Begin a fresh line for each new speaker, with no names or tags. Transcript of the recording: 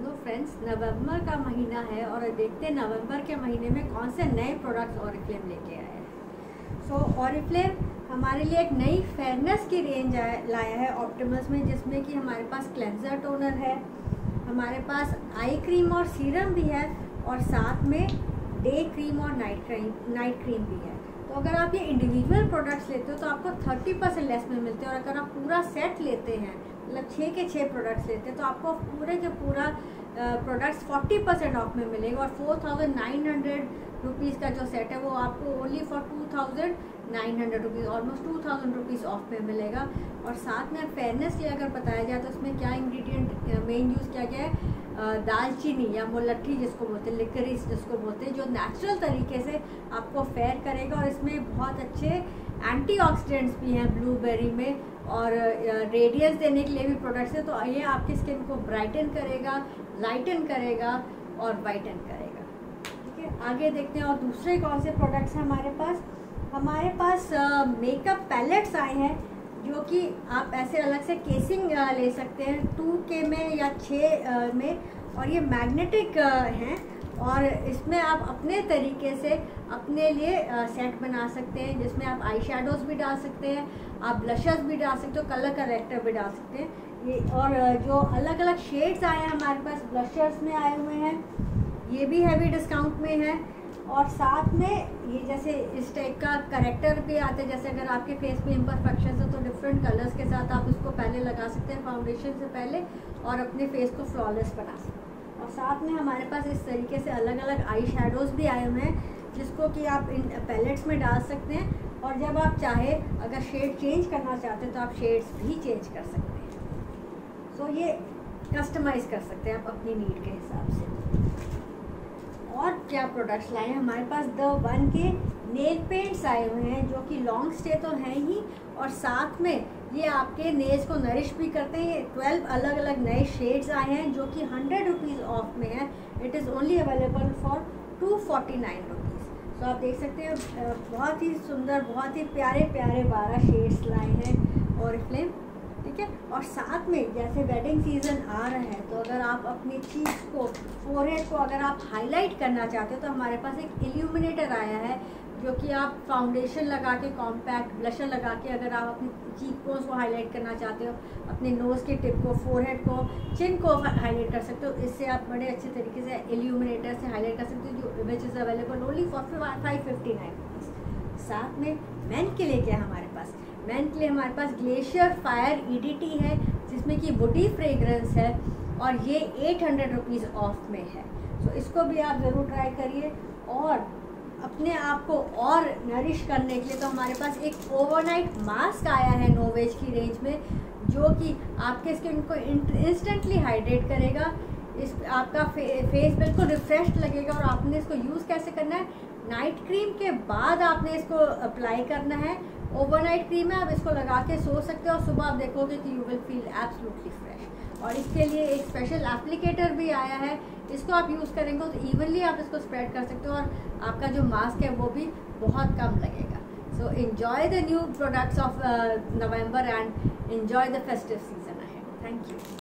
Hello friends, नवंबर का महीना है और देखते हैं नवंबर के महीने में कौन से नए प्रोडक्ट्स ऑरिफ्लेम लेके आए हैं। सो ऑरिफ्लेम हमारे लिए एक नई फेयरनेस की रेंज लाया है ऑप्टिमस में, जिसमें कि हमारे पास क्लेंजर टोनर है, हमारे पास आई क्रीम और सीरम भी है और साथ में डे क्रीम और नाइट क्रीम नाइट क्रीम भी है। तो अगर आप ये इंडिविजुअल प्रोडक्ट्स लेते हो तो आपको थर्टी परसेंट लेस में मिलते हैं और अगर आप पूरा सेट लेते हैं मतलब छः के छः प्रोडक्ट्स लेते हैं तो आपको पूरे के पूरा प्रोडक्ट्स फोर्टी परसेंट ऑफ़ में मिलेगा और four thousand nine hundred rupees का जो सेट है वो आपको only for two thousand nine hundred rupees almost two thousand rupees off में मिलेगा। और साथ में फेयरनेस अगर बताया जाए तो उसमें क्या इंग्रेडिएंट मेन यूज़ किया गया है? दालचीनी या मुलट्ठी जिसको बोलते हैं लिकरिस जिसको बोलते हैं, जो नेचुरल तरीके से आपको फेयर करेगा और इसमें बहुत अच्छे एंटीऑक्सीडेंट्स भी हैं ब्लूबेरी में और रेडियस देने के लिए भी प्रोडक्ट्स हैं तो ये आपकी स्किन को ब्राइटन करेगा लाइटन करेगा और वाइटन करेगा। ठीक है? आगे देखते हैं और दूसरे कौन से प्रोडक्ट्स हैं हमारे पास? हमारे पास मेकअप पैलेट्स आए हैं, जो कि आप ऐसे अलग से केसिंग ले सकते हैं, टू के में या छः में, और ये मैग्नेटिक हैं। और इसमें आप अपने तरीके से अपने लिए सेट बना सकते हैं, जिसमें आप आई शेडोज़ भी डाल सकते हैं, आप ब्लशर्स भी डाल सकते हो कलर करेक्टर भी डाल सकते हैं। ये और जो अलग अलग शेड्स आए हैं हमारे पास ब्लशर्स में आए हुए हैं, ये भी हैवी डिस्काउंट में है। और साथ में ये जैसे इस टाइप का करेक्टर भी आते हैं, जैसे अगर आपके फेस पे इम्परफेक्शन है तो डिफरेंट कलर्स के साथ आप उसको पहले लगा सकते हैं फाउंडेशन से पहले, और अपने फेस को फ्लॉलेस बना सकते हैं। और साथ में हमारे पास इस तरीके से अलग अलग आई शेडोज़ भी आए हुए हैं जिसको कि आप इन पैलेट्स में डाल सकते हैं। और जब आप चाहे अगर शेड चेंज करना चाहते हैं तो आप शेड्स भी चेंज कर सकते हैं। सो so, ये कस्टमाइज़ कर सकते हैं आप अपनी नीड के हिसाब से। और क्या प्रोडक्ट्स लाए हैं? हमारे पास द वन के नेल पेंट्स आए हुए हैं, जो कि लॉन्ग स्टे तो हैं ही, और साथ में ये आपके नेल्स को नरिश भी करते हैं। ट्वेल्व अलग अलग नए शेड्स आए हैं, जो कि हंड्रेड रुपीज़ ऑफ़ में है। It is only available for two forty nine rupees तो आप देख सकते हैं बहुत ही सुंदर, बहुत ही प्यारे प्यारे बारह शेड्स लाए हैं, और फ्लेम ठीक है? और साथ में जैसे वेडिंग सीज़न आ रहा है तो अगर आप अपनी चीज़ को फोरहेड को अगर आप हाईलाइट करना चाहते हो तो हमारे पास एक इल्यूमिनेटर आया है, जो कि आप फाउंडेशन लगा के कॉम्पैक्ट ब्लशर लगा के अगर आप अपनी चीक को उसको हाईलाइट करना चाहते हो, अपने नोज़ के टिप को फोरहेड को चिन को हाईलाइट कर सकते हो, इससे आप बड़े अच्छे तरीके से एल्यूमिनेटर से हाईलाइट कर सकते हो, जो which is available only for five fifty nine साथ में मैन के लिए क्या हमारे पास? लिए हमारे पास ग्लेशियर फायर ईडीटी है जिसमें कि वुडी फ्रेग्रेंस है और ये एट हंड्रेड रुपीज़ ऑफ़ में है। तो इसको भी आप ज़रूर ट्राई करिए और अपने आप को और नरिश करने के लिए तो हमारे पास एक ओवरनाइट मास्क आया है नोवेज की रेंज में जो कि आपके स्किन को इंस्टेंटली हाइड्रेट करेगा। इस आपका फे, फेस बिल्कुल रिफ्रेश लगेगा और आपने इसको यूज़ कैसे करना है? नाइट क्रीम के बाद आपने इसको अप्लाई करना है। ओवरनाइट क्रीम है, आप इसको लगा के सो सकते हो और सुबह आप देखोगे कि you will feel absolutely fresh और इसके लिए एक स्पेशल एप्लीकेटर भी आया है, इसको आप यूज़ करेंगे तो इवनली आप इसको स्प्रेड कर सकते हो और आपका जो मास्क है वो भी बहुत कम लगेगा. So enjoy the new products of November and enjoy the festive season I thank you